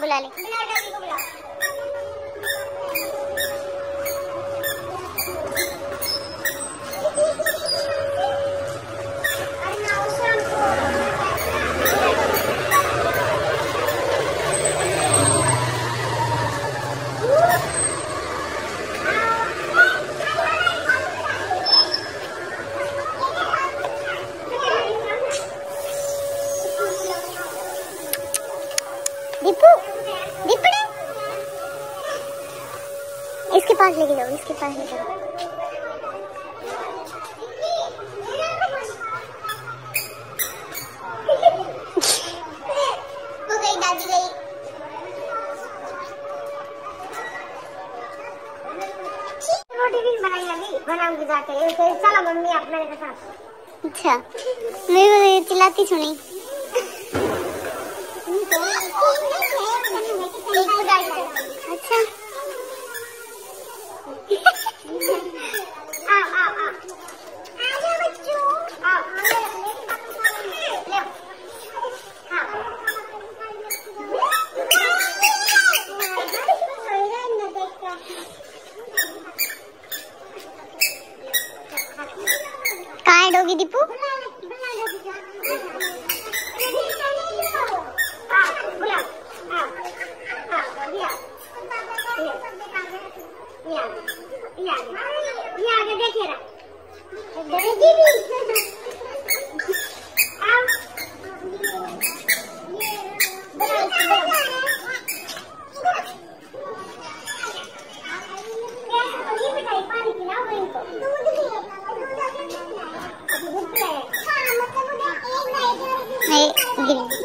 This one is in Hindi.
बुला ले। दीपू दीपू इसके पास लेके जाओ इसके पास लेके जाओ। वो गई दादी गई रोटी भी बनाई अभी बनाऊँगी जाके। चलो मम्मी आप मेरे साथ। अच्छा। मैं चिल्लाती सुनी ni tipu? Ya, ya, ya, 没，你给你。